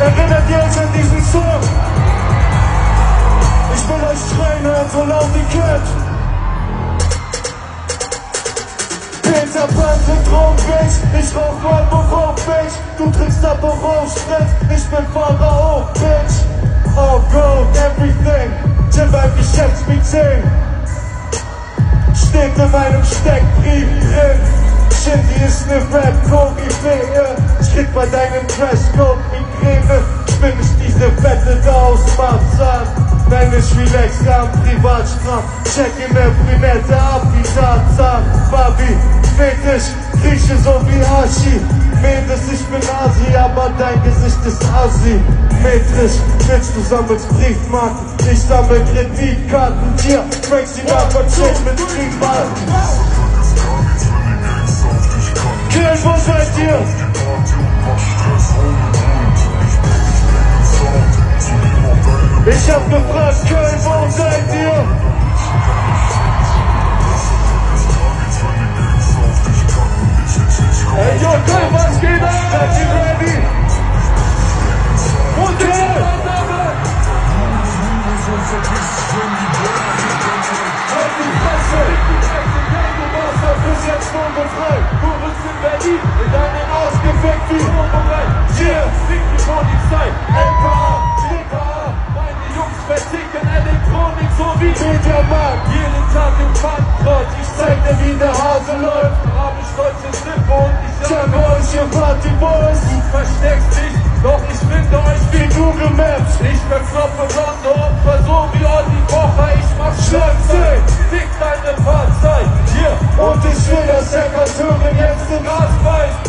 Erinnert ihr euch an diesen Song? Ich will euch schreien hören, so laut ihr könnt. Peter Pan Syndrom, Bitch. Ich rauch Marlboro Rauch, Bitch. Du trinkst Apero Spritz. Ich bin Pharao, Bitch. All gold, everything. Jim beim Geschäftsmeeting. Steht in meinem Steckbrief drin. Shindy ist ne Rap-Koryphäe. Ich krieg bei deinem Trashcode Nein, ich relax am Privatstrand. Check in der Brünette ab wie Tarzan. Babi, fetisch, Grieche so wie Hashi. Mendes, ich bin Asi, aber dein Gesicht ist Asi. Metrisch, Bitch, du sammelst Briefmarken. Ich sammel Kreditkarten. Hier, Frank Sinatra, check mit Briefmarken. Kill, wo seid ihr? Ich hab gefragt, Köln, wo seid ihr? Ey, yo, Köln, was geht ab? Seid ihr ready? Sind ihr? Halt die Fresse! Du warst jetzt vogelfrei. Du bist in Berlin, in deinen wie Homobrei. Hier, fick die Polizei, LKA, euch, ihr Partyboys. Du versteckst dich, doch ich finde euch wie Google Maps. Ich verkloppe blonde Opfer, so wie Olli Kocher. Ich mach Schlagzeug, fick deine Partei. Hier, und ich will, dass der Karteurin jetzt den beißt.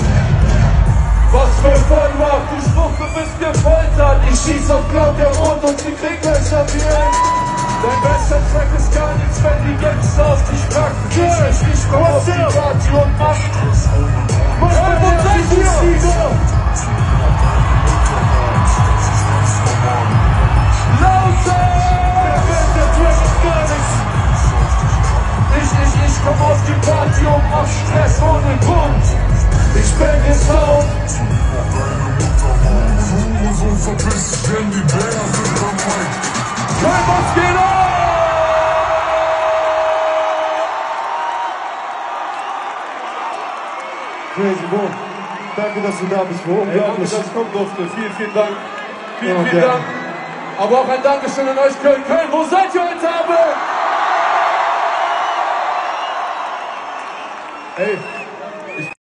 Was für Fun macht, du Schnuppe bist gefoltert. Ich schieß auf Claudia Rot und sie kriegt Löcher wie ein. Dein bester Track ist gar nichts, wenn die Gangster auf dich packen. Ich, ich, ich komm auf die Party und mach. Komm auf die Party und mach Stress ohne Grund. Ich bin den Sound. Köln, was geht ab? Crazy Boom. Danke, dass du da bist. Wo Ey, danke, dass ich kommen durfte. Vielen, vielen Dank. Vielen, Ja, vielen. Dank. Aber auch ein Dankeschön an euch, Köln. Köln, wo seid ihr heute Abend? Ey,